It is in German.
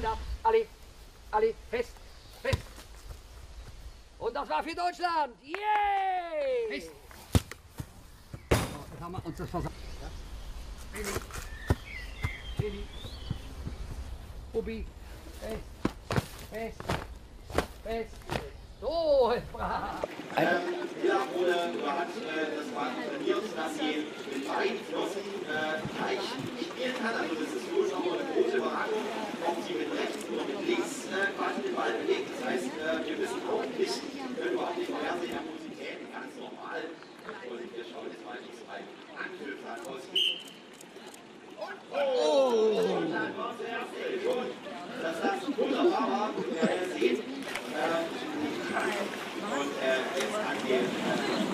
Miteinander. Alle, alle, fest, fest. Und das war für Deutschland. Yay! Fest. Oh, jetzt haben wir uns das versagt. Ja? Billy, Billy, fest, fest, fest. So, brav. Ähm, ja, wurde, hat, äh, das war trainiert, dass sie mit beiden Flossen äh, gleich spielen kann. Also das ist Und jetzt an den